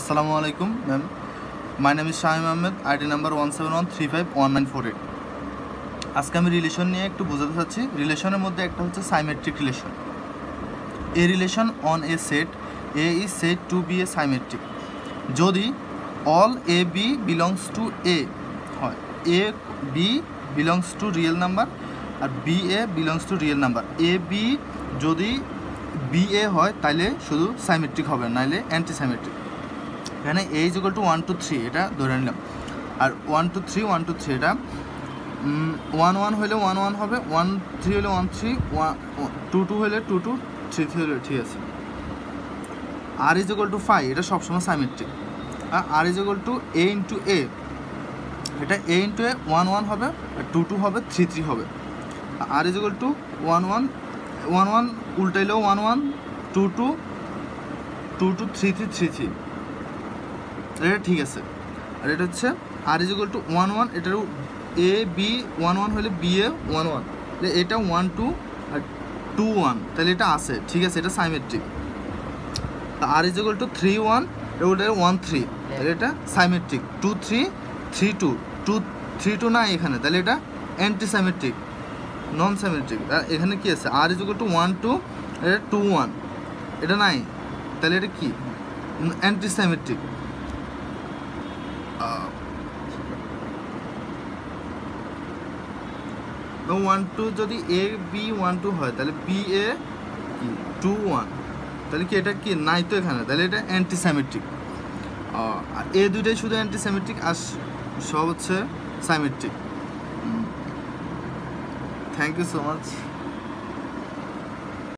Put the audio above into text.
আসসালামু আলাইকুম ma'am my name is Shahim Ahmed ID number one seven one three five one nine four eight আজকে আমি relation নিয়ে একটু বোঝাতে চাচ্ছি। রিলেশনের মধ্যে একটা হচ্ছে symmetric relation a relation on a set A is said to be a symmetric যদি all a b belongs to A হয় a b belongs to real number R b a belongs to real number a b যদি B A হয় তাহলে শুধু symmetric হবে, নাইলে anti symmetric এখানে A is to one two three এটা ধরে নিলাম। আর one two three one two three এটা ওয়ান ওয়ান হলে ওয়ান ওয়ান হবে ওয়ান থ্রি হলে one three one two two হলে টু টু থ্রি থ্রি হলে ঠিক আছে। R is equal to five এটা সবসময় symmetric R R is equal to a into a এটা a into a one one হবে, আর টু টু হবে থ্রি থ্রি হবে। R is equal to one one one one উল্টাইলেও one one two two two two three three three three এটা ঠিক আছে। আর এটা হচ্ছে R is equal to one one এটার এ বি ওয়ান ওয়ান হলে বি এ ওয়ান ওয়ান এটা one two আর টু ওয়ান তাহলে এটা আছে, ঠিক আছে, এটা symmetric R is equal to three one ওটা ওয়ান থ্রি তাহলে এটা symmetric two three three two two three two না এখানে, তাহলে এটা অ্যান্টি সাইমেট্রিক নন সাইমেট্রিক এখানে কি আছে? R is equal to one two এটা টু ওয়ান এটা নাই, তাহলে এটা কি? অ্যান্টি সাইমেট্রিক ওয়ান টু যদি এ বি ওয়ান টু হয়, তাহলে বি এ টু ওয়ান তাহলে কি এটা কি? নাই তো এখানে। তাহলে এটা অ্যান্টিসাইমেট্রিক আর এ দুইটাই শুধু অ্যান্টিসাইমেট্রিক আর সব হচ্ছে symmetric thank you so much